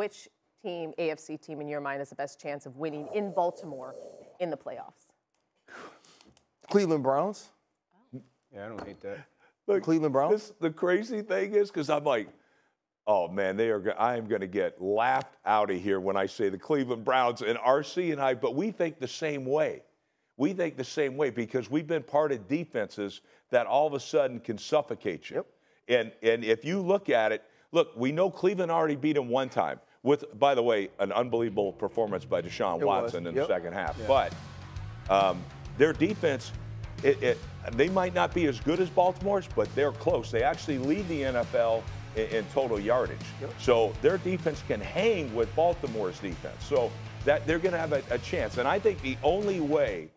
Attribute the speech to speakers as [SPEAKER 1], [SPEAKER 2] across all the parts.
[SPEAKER 1] which team, AFC team, in your mind, has the best chance of winning in Baltimore in the playoffs?
[SPEAKER 2] Cleveland Browns.
[SPEAKER 3] Yeah, I don't hate that.
[SPEAKER 4] Look,
[SPEAKER 2] Cleveland Browns?
[SPEAKER 4] This, the crazy thing is, because I'm like, oh man, they are. I am going to get laughed out of here when I say the Cleveland Browns and RC and I. But we think the same way. We think the same way because we've been part of defenses that all of a sudden can suffocate you.
[SPEAKER 2] Yep.
[SPEAKER 4] And and if you look at it, look, we know Cleveland already beat them one time. With, by the way, an unbelievable performance by Deshaun
[SPEAKER 2] It was,
[SPEAKER 4] Watson in
[SPEAKER 2] yep.
[SPEAKER 4] the second half. But um, their defense, it, it, they might not be as good as Baltimore's, but they're close. They actually lead the NFL in, in total yardage. So their defense can hang with Baltimore's defense. So that they're going to have a, a chance. And I think the only way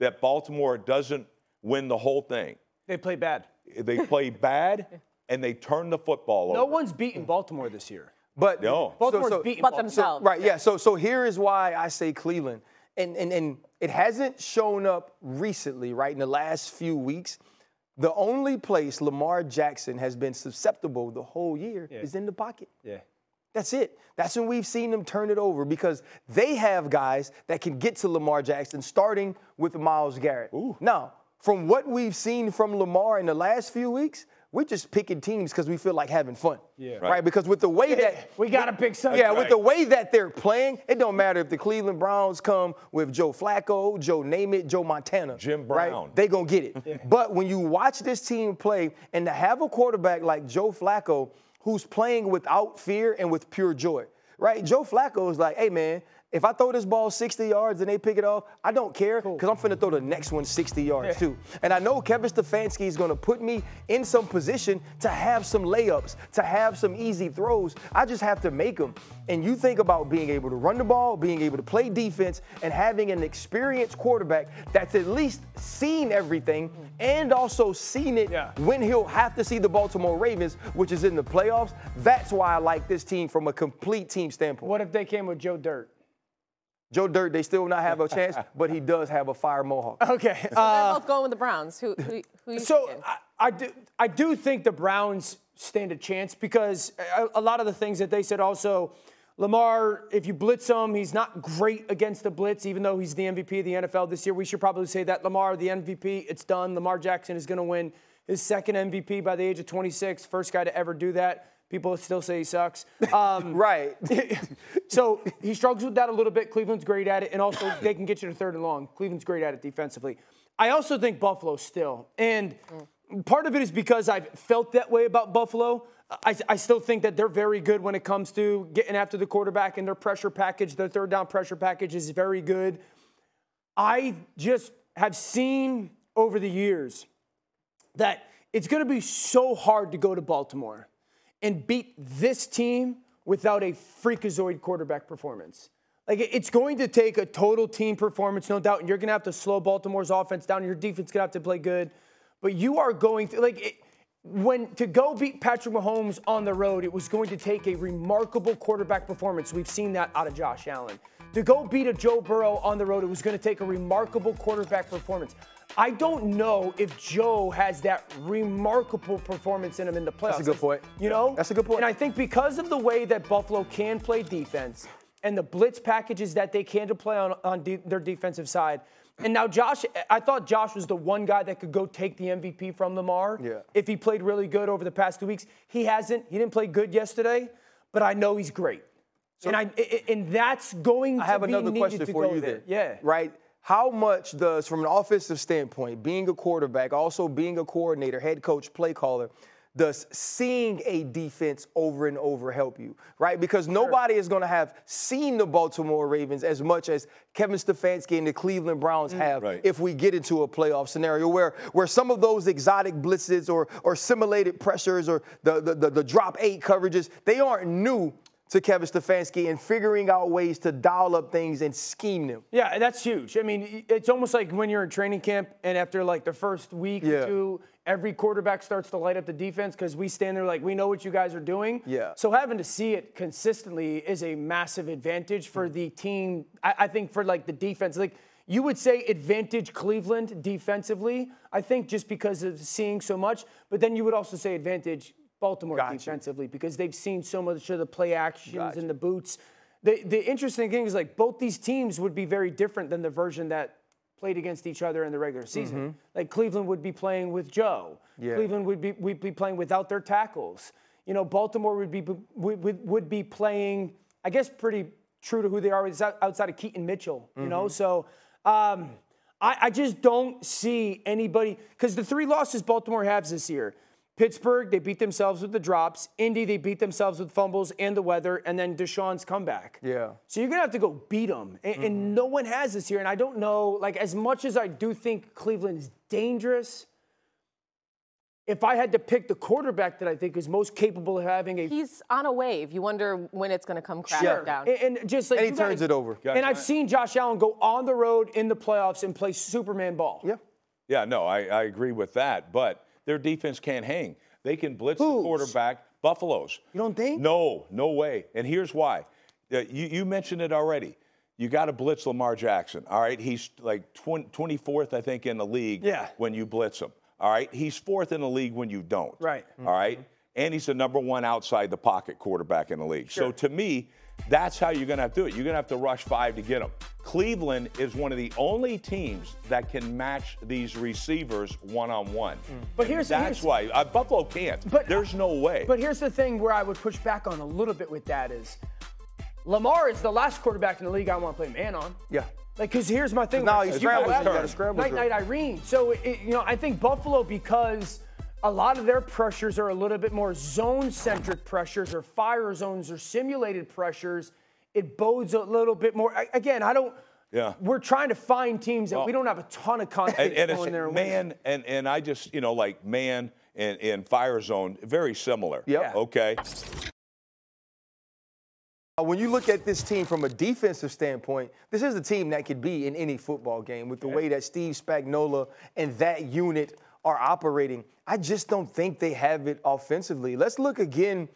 [SPEAKER 4] that Baltimore doesn't win the whole thing,
[SPEAKER 3] They play bad.
[SPEAKER 4] they play bad and they turn the football
[SPEAKER 3] No
[SPEAKER 4] over.
[SPEAKER 3] No one's beaten Baltimore this year.
[SPEAKER 2] But
[SPEAKER 4] No.
[SPEAKER 3] Baltimore's beaten
[SPEAKER 1] But
[SPEAKER 3] Baltimore.
[SPEAKER 1] themselves.
[SPEAKER 2] Right, yeah. So so here is why I say Cleveland. And and and it hasn't shown up recently, right? In the last few weeks. The only place Lamar Jackson has been susceptible the whole year is in the pocket.
[SPEAKER 3] Yeah.
[SPEAKER 2] That's it. That's when we've seen them turn it over because they have guys that can get to Lamar Jackson, starting with Myles Garrett. Ooh. Now, from what we've seen from Lamar in the last few weeks, we're just picking teams because we feel like having fun.
[SPEAKER 3] Yeah.
[SPEAKER 2] Right. Because with the way that
[SPEAKER 3] We got to pick something.
[SPEAKER 2] yeah, with the way that they're playing, it don't matter if the Cleveland Browns come with Joe Flacco, Joe Namath, Joe Montana.
[SPEAKER 4] Jim
[SPEAKER 2] right?
[SPEAKER 4] Brown.
[SPEAKER 2] They gonna get it. But when you watch this team play and to have a quarterback like Joe Flacco who's playing without fear and with pure joy, right? Joe Flacco is like, hey man, if I throw this ball 60 yards and they pick it off, I don't care because I'm finna throw the next one 60 yards too. And I know Kevin Stefanski is gonna put me in some position to have some layups, to have some easy throws. I just have to make them. And you think about being able to run the ball, being able to play defense, and having an experienced quarterback that's at least seen everything and also seen it
[SPEAKER 3] Yeah.
[SPEAKER 2] when he'll have to see the Baltimore Ravens, which is in the playoffs. That's why I like this team from a complete team standpoint.
[SPEAKER 3] What if they came with Joe Dirt?
[SPEAKER 2] Joe Dirt, they still not have a chance, but he does have a fire mohawk.
[SPEAKER 3] Okay.
[SPEAKER 1] so They're uh, both going with the Browns. Who, who, who you
[SPEAKER 3] So? I, I do I do think the Browns stand a chance because a, a lot of the things that they said also. Lamar, if you blitz him, he's not great against the blitz, even though he's the MVP of the NFL this year. We should probably say that Lamar, the MVP, it's done. Lamar Jackson is going to win his second MVP by the age of 26, first guy to ever do that. People still say he sucks. Um,
[SPEAKER 2] Right.
[SPEAKER 3] so he struggles with that a little bit. Cleveland's great at it, and also they can get you to third and long. Cleveland's great at it defensively. I also think Buffalo still, and part of it is because I've felt that way about Buffalo. I, I still think that they're very good when it comes to getting after the quarterback, and their pressure package, their third down pressure package, is very good. I just have seen over the years that it's going to be so hard to go to Baltimore and beat this team without a freakazoid quarterback performance. Like it's going to take a total team performance, no doubt, and you're going to have to slow Baltimore's offense down. Your defense going to have to play good, but you are going to like it, when to go beat Patrick Mahomes on the road. It was going to take a remarkable quarterback performance. We've seen that out of Josh Allen. To go beat a Joe Burrow on the road, it was going to take a remarkable quarterback performance. I don't know if Joe has that remarkable performance in him in the playoffs.
[SPEAKER 2] That's a good point.
[SPEAKER 3] You know?
[SPEAKER 2] That's a good point.
[SPEAKER 3] And I think because of the way that Buffalo can play defense and the blitz packages that they can to play on, on de- their defensive side. And now Josh, I thought Josh was the one guy that could go take the MVP from Lamar
[SPEAKER 2] Yeah.
[SPEAKER 3] if he played really good over the past two weeks. He hasn't. He didn't play good yesterday, but I know he's great. and I, and that's going
[SPEAKER 2] I
[SPEAKER 3] to
[SPEAKER 2] have
[SPEAKER 3] be
[SPEAKER 2] another question for you
[SPEAKER 3] there.
[SPEAKER 2] then.
[SPEAKER 3] Yeah.
[SPEAKER 2] Right? How much does, from an offensive standpoint, being a quarterback, also being a coordinator, head coach, play caller, does seeing a defense over and over help you? Right? Because nobody is going to have seen the Baltimore Ravens as much as Kevin Stefanski and the Cleveland Browns mm. have
[SPEAKER 4] Right.
[SPEAKER 2] if we get into a playoff scenario where, where some of those exotic blitzes or, or simulated pressures or the, the, the, the drop eight coverages, they aren't new to Kevin Stefanski and figuring out ways to dial up things and scheme them.
[SPEAKER 3] Yeah, that's huge. I mean, it's almost like when you're in training camp and after like the first week
[SPEAKER 2] Yeah.
[SPEAKER 3] or two, every quarterback starts to light up the defense because we stand there like we know what you guys are doing.
[SPEAKER 2] Yeah.
[SPEAKER 3] So having to see it consistently is a massive advantage for the team. I, I think for like the defense, like you would say advantage Cleveland defensively. I think just because of seeing so much, but then you would also say advantage Baltimore
[SPEAKER 2] Gotcha.
[SPEAKER 3] defensively because they've seen so much of the play actions
[SPEAKER 2] Gotcha.
[SPEAKER 3] and the boots. The, the interesting thing is like both these teams would be very different than the version that played against each other in the regular season. Like Cleveland would be playing with Joe.
[SPEAKER 2] Mm-hmm. Yeah.
[SPEAKER 3] Cleveland would be would be playing without their tackles. You know, Baltimore would be would, would, be playing, I guess, pretty true to who they are outside outside of Keaton Mitchell. You know,
[SPEAKER 2] Mm-hmm.
[SPEAKER 3] so. Um, I, I just don't see anybody because the three losses Baltimore has this year Pittsburgh, they beat themselves with the drops. Indy, they beat themselves with fumbles and the weather, and then Deshaun's comeback.
[SPEAKER 2] Yeah.
[SPEAKER 3] So you're gonna have to go beat them, and, and no one has this year. And I don't know, like as much as I do think Cleveland's dangerous. If I had to pick the quarterback that I think is most capable of having a
[SPEAKER 1] He's on a wave. You wonder when it's going to come crashing
[SPEAKER 3] Sure.
[SPEAKER 1] down.
[SPEAKER 3] And, and just like
[SPEAKER 2] And he
[SPEAKER 3] you
[SPEAKER 2] turns
[SPEAKER 3] guys-
[SPEAKER 2] it over.
[SPEAKER 3] And I've seen Josh Allen go on the road in the playoffs and play Superman ball.
[SPEAKER 2] Yeah.
[SPEAKER 4] Yeah, no, I, I agree with that. But their defense can't hang. They can blitz
[SPEAKER 3] Whose?
[SPEAKER 4] the quarterback. Buffalo's.
[SPEAKER 3] You don't think?
[SPEAKER 4] No, no way. And here's why. Uh, you, you mentioned it already. You got to blitz Lamar Jackson. All right, he's like 20, 24th, I think, in the league.
[SPEAKER 3] Yeah.
[SPEAKER 4] When you blitz him. All right, he's fourth in the league when you don't.
[SPEAKER 3] Right.
[SPEAKER 4] All right, and he's the number one outside the pocket quarterback in the league. So to me, that's how you're going to have to do it. You're going to have to rush five to get him. Cleveland is one of the only teams that can match these receivers one on one.
[SPEAKER 3] But here's- the thing.
[SPEAKER 4] that's
[SPEAKER 3] here's-
[SPEAKER 4] why uh, Buffalo can't.
[SPEAKER 3] But-
[SPEAKER 4] There's no way.
[SPEAKER 3] But here's the thing where I would push back on a little bit with that is Lamar is the last quarterback in the league I want to play man on.
[SPEAKER 2] Yeah.
[SPEAKER 3] Like, because here's my thing.
[SPEAKER 2] Now
[SPEAKER 3] like,
[SPEAKER 2] he's
[SPEAKER 3] you
[SPEAKER 2] scrambled.
[SPEAKER 3] have
[SPEAKER 2] You got a scramble
[SPEAKER 3] Night. Night Irene. So, it, you know, I think Buffalo, because a lot of their pressures are a little bit more zone centric pressures or fire zones or simulated pressures, it bodes a little bit more. I- Again, I don't.
[SPEAKER 4] Yeah.
[SPEAKER 3] We're trying to find teams that
[SPEAKER 4] Well,
[SPEAKER 3] we don't have a ton of content
[SPEAKER 4] and, and
[SPEAKER 3] going there. and winning.
[SPEAKER 4] man and and I just you know like man and, and fire zone very similar.
[SPEAKER 2] Yep.
[SPEAKER 3] Yeah.
[SPEAKER 4] Okay.
[SPEAKER 2] When you look at this team from a defensive standpoint, this is a team that could be in any football game with the way that Steve Spagnuolo and that unit are operating. I just don't think they have it offensively. Let's look again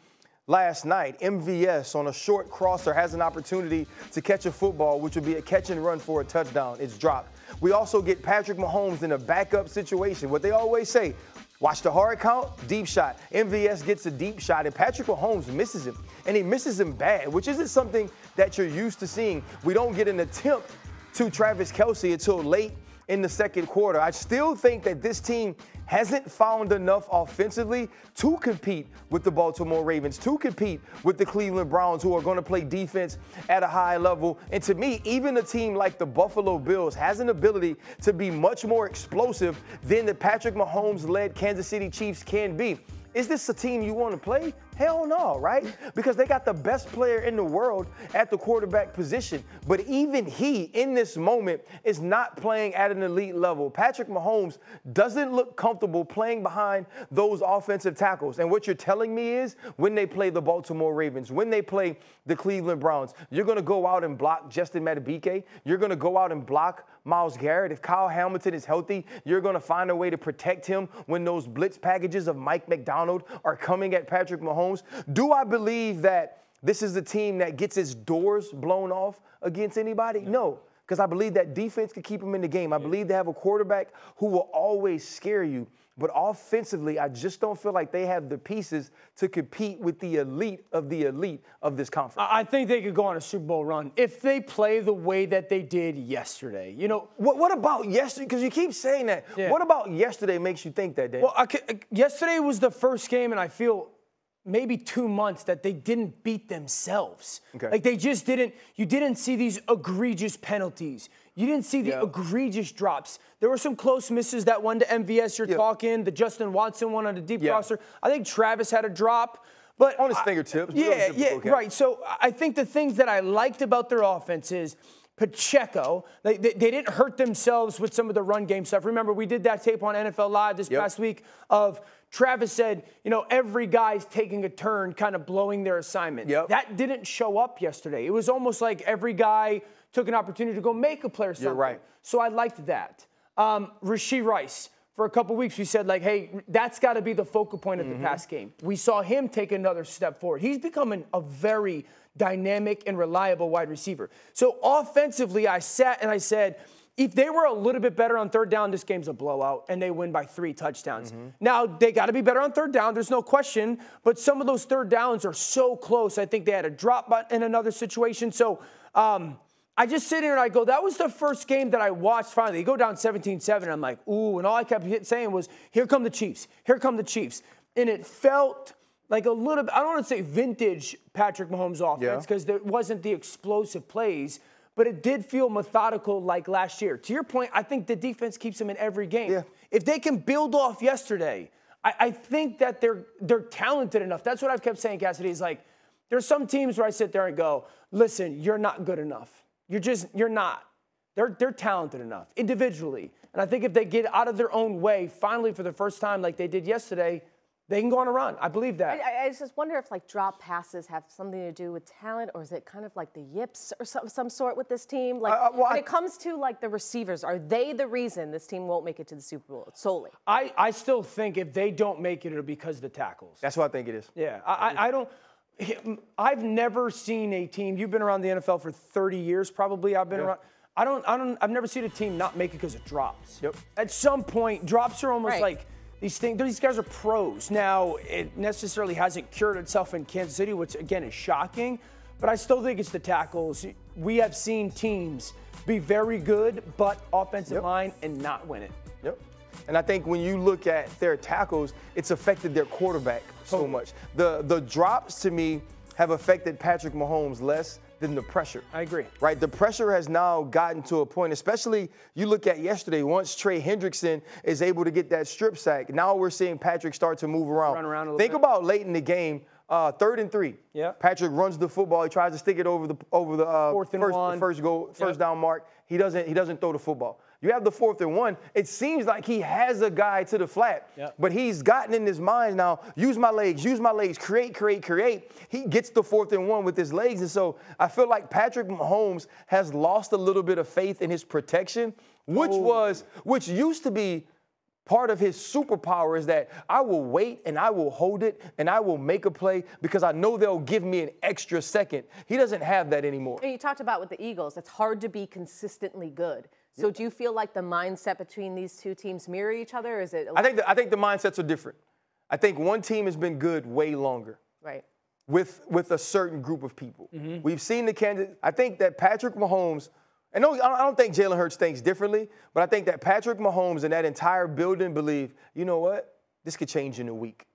[SPEAKER 2] last night. MVS on a short crosser has an opportunity to catch a football, which would be a catch and run for a touchdown. It's dropped. We also get Patrick Mahomes in a backup situation. What they always say, Watch the hard count, deep shot. MVS gets a deep shot, and Patrick Mahomes misses him. And he misses him bad, which isn't something that you're used to seeing. We don't get an attempt to Travis Kelce until late in the second quarter. I still think that this team hasn't found enough offensively to compete with the Baltimore Ravens, to compete with the Cleveland Browns, who are going to play defense at a high level. And to me, even a team like the Buffalo Bills has an ability to be much more explosive than the Patrick Mahomes led Kansas City Chiefs can be. Is this a team you want to play? Hell no, right? Because they got the best player in the world at the quarterback position. But even he, in this moment, is not playing at an elite level. Patrick Mahomes doesn't look comfortable playing behind those offensive tackles. And what you're telling me is when they play the Baltimore Ravens, when they play the Cleveland Browns, you're going to go out and block Justin Madubuike. You're going to go out and block Myles Garrett. If Kyle Hamilton is healthy, you're going to find a way to protect him when those blitz packages of Mike Macdonald are coming at Patrick Mahomes. Do I believe that this is the team that gets its doors blown off against anybody? No. Because I believe that defense can keep them in the game. I believe they have a quarterback who will always scare you. But offensively, I just don't feel like they have the pieces to compete with the elite of the elite of this conference.
[SPEAKER 3] I think they could go on a Super Bowl run if they play the way that they did yesterday. You know,
[SPEAKER 2] What, what about yesterday? Because you keep saying that.
[SPEAKER 3] Yeah.
[SPEAKER 2] What about yesterday makes you think that, Dan?
[SPEAKER 3] well, I ca- uh, yesterday was the first game, and I feel maybe two months that they didn't beat themselves.
[SPEAKER 2] Okay.
[SPEAKER 3] Like they just didn't. You didn't see these egregious penalties. You didn't see the
[SPEAKER 2] Yeah.
[SPEAKER 3] egregious drops. There were some close misses. That one to MVS, you're
[SPEAKER 2] Yeah.
[SPEAKER 3] talking. The Justin Watson one on the deep
[SPEAKER 2] Yeah.
[SPEAKER 3] crosser. I think Travis had a drop. But
[SPEAKER 2] On his
[SPEAKER 3] I-
[SPEAKER 2] fingertips,
[SPEAKER 3] Yeah, yeah, right. So I think the things that I liked about their offense is Pacheco. They, they, they didn't hurt themselves with some of the run game stuff. Remember, we did that tape on NFL Live this
[SPEAKER 2] Yep.
[SPEAKER 3] past week of Travis said, you know, every guy's taking a turn, kind of blowing their assignment.
[SPEAKER 2] Yep.
[SPEAKER 3] That didn't show up yesterday. It was almost like every guy took an opportunity to go make a player something.
[SPEAKER 2] right.
[SPEAKER 3] So I liked that. Um, Rashee Rice. For a couple weeks, we said like, "Hey, that's got to be the focal point of
[SPEAKER 2] Mm-hmm.
[SPEAKER 3] the pass game." We saw him take another step forward. He's becoming a very dynamic and reliable wide receiver. So offensively, I sat and I said, if they were a little bit better on third down, this game's a blowout and they win by three touchdowns. Now, they got to be better on third down. There's no question. But some of those third downs are so close. I think they had a drop in another situation. So, um, I just sit here and I go, that was the first game that I watched finally. They go down 17 7. I'm like, ooh. And all I kept saying was, here come the Chiefs. Here come the Chiefs. And it felt like a little bit, I don't want to say vintage Patrick Mahomes offense because there wasn't the explosive plays, but it did feel methodical like last year. To your point, I think the defense keeps them in every game.
[SPEAKER 2] Yeah.
[SPEAKER 3] If they can build off yesterday, I, I think that they're they're talented enough. That's what I've kept saying, Cassidy. Is like there's some teams where I sit there and go, listen, you're not good enough. You're just you're not. They're they're talented enough individually. And I think if they get out of their own way, finally for the first time, like they did yesterday, they can go on a run. I believe that.
[SPEAKER 1] I, I just wonder if like drop passes have something to do with talent, or is it kind of like the yips or some, some sort with this team? Like
[SPEAKER 2] Uh, well,
[SPEAKER 1] when
[SPEAKER 2] I-
[SPEAKER 1] it comes to like the receivers, are they the reason this team won't make it to the Super Bowl solely?
[SPEAKER 3] I, I still think if they don't make it, it'll be because of the tackles.
[SPEAKER 2] That's what I think it is.
[SPEAKER 3] Yeah, I, I, I don't. I've never seen a team. You've been around the NFL for 30 years, probably. I've been around. I don't. I don't. I've never seen a team not make it because of drops.
[SPEAKER 2] Yep.
[SPEAKER 3] At some point, drops are almost
[SPEAKER 1] Right.
[SPEAKER 3] like these things. These guys are pros. Now, it necessarily hasn't cured itself in Kansas City, which again is shocking. But I still think it's the tackles. We have seen teams be very good, but offensive
[SPEAKER 2] Yep.
[SPEAKER 3] line and not win it.
[SPEAKER 2] Yep. And I think when you look at their tackles, it's affected their quarterback so much. The the drops to me have affected Patrick Mahomes less than the pressure.
[SPEAKER 3] I agree.
[SPEAKER 2] Right? The pressure has now gotten to a point, especially you look at yesterday, once Trey Hendrickson is able to get that strip sack, now we're seeing Patrick start to move around.
[SPEAKER 3] Run around a little
[SPEAKER 2] Think
[SPEAKER 3] bit.
[SPEAKER 2] about late in the game. Uh, third and three.
[SPEAKER 3] Yeah.
[SPEAKER 2] Patrick runs the football. He tries to stick it over the over the uh, first, first goal, first
[SPEAKER 3] Yep.
[SPEAKER 2] down mark. He doesn't he doesn't throw the football. You have the fourth and one. It seems like he has a guy to the flat,
[SPEAKER 3] Yep.
[SPEAKER 2] but he's gotten in his mind now. Use my legs, use my legs, create, create, create. He gets the fourth and one with his legs, and so I feel like Patrick Mahomes has lost a little bit of faith in his protection, which oh. was which used to be part of his superpower is that I will wait and I will hold it and I will make a play because I know they'll give me an extra second. He doesn't have that anymore.
[SPEAKER 1] And you talked about with the Eagles, it's hard to be consistently good. So do you feel like the mindset between these two teams mirror each other? Or is it
[SPEAKER 2] I think the, I think the mindsets are different. I think one team has been good way longer
[SPEAKER 1] right?
[SPEAKER 2] with with a certain group of people. Mm-hmm. We've seen the Kansas. I think that Patrick Mahomes. And no, I don't- think Jalen Hurts thinks differently, but I think that Patrick Mahomes and that entire building believe, you know what, this could change in a week.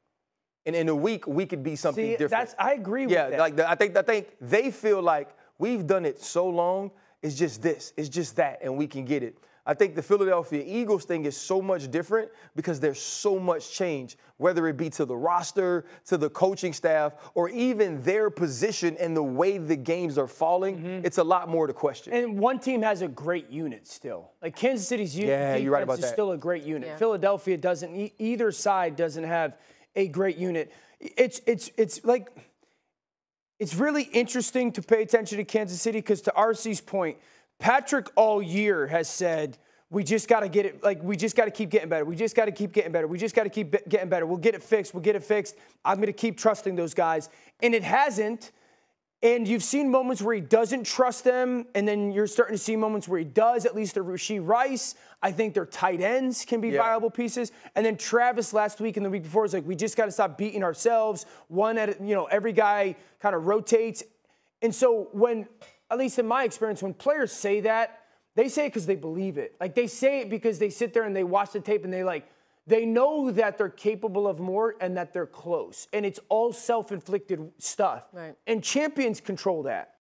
[SPEAKER 2] And in a week, we could be something
[SPEAKER 3] See,
[SPEAKER 2] different.
[SPEAKER 3] that's I agree
[SPEAKER 2] Yeah,
[SPEAKER 3] with that.
[SPEAKER 2] like the, I think I think they feel like we've done it so long. It's just this. It's just that, and we can get it. I think the Philadelphia Eagles thing is so much different because there's so much change, whether it be to the roster, to the coaching staff, or even their position and the way the games are falling.
[SPEAKER 3] Mm-hmm.
[SPEAKER 2] It's a lot more to question.
[SPEAKER 3] And one team has a great unit still. Like Kansas City's unit
[SPEAKER 2] Yeah,
[SPEAKER 3] defense
[SPEAKER 2] you're right about
[SPEAKER 3] is
[SPEAKER 2] that.
[SPEAKER 3] still a great unit.
[SPEAKER 1] Yeah.
[SPEAKER 3] Philadelphia doesn't. E- either side doesn't have a great unit. It's it's it's like it's really interesting to pay attention to Kansas City because to RC's point, Patrick all year has said. We just got to get it, like, we just got to keep getting better. We just got to keep getting better. We just got to keep getting better. We'll get it fixed. We'll get it fixed. I'm going to keep trusting those guys. And it hasn't. And you've seen moments where he doesn't trust them, and then you're starting to see moments where he does. At least the Rashee Rice, I think their tight ends can be
[SPEAKER 2] Yeah.
[SPEAKER 3] viable pieces. And then Travis last week and the week before was like, we just got to stop beating ourselves. One at you know, every guy kind of rotates. And so when, at least in my experience, when players say that, they say it because they believe it. Like they say it because they sit there and they watch the tape and they like they know that they're capable of more and that they're close. And it's all self-inflicted stuff.
[SPEAKER 1] Right.
[SPEAKER 3] And champions control that.